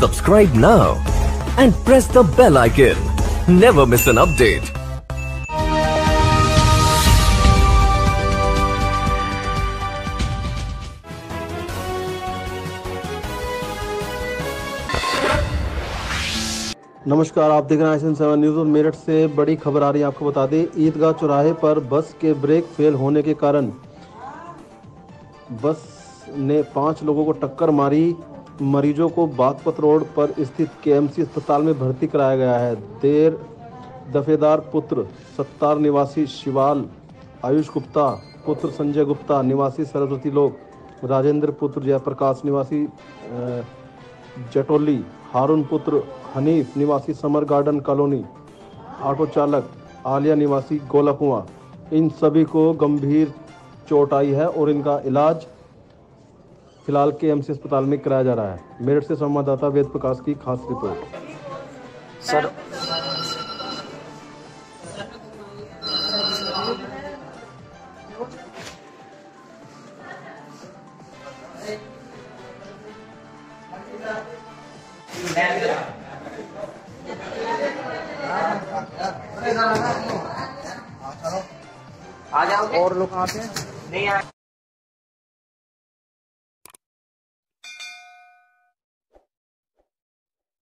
Subscribe now and press the bell icon. Never miss an update. नमस्कार, आप देख रहे हैं सेवन न्यूज़ और मेरठ से बड़ी खबर आ रही है, आपको बता दें, ईदगाह चौराहे पर बस के ब्रेक फेल होने के कारण बस ने पाँच लोगों को टक्कर मारी मरीजों को बागपत रोड पर स्थित केएमसी अस्पताल में भर्ती कराया गया है। देर दफेदार पुत्र सत्तार निवासी शिवाल, आयुष गुप्ता, पुत्र संजय गुप्ता, निवासी सरस्वती लोक, राजेंद्र पुत्र जयप्रकाश, निवासी जटोली, हारून पुत्र हनीफ, निवासी समर गार्डन कॉलोनी, ऑटो चालक, आलिया निवासी गोला कुआँ इन सभी को गंभीर चोट आई है और इनका इलाज फ़िलहाल के एमसी अस्पताल में कराया जा रहा है। मेरठ से संवाददाता वेद प्रकाश की खास रिपोर्ट। सर। आ और लोग आते हैं? नहीं आ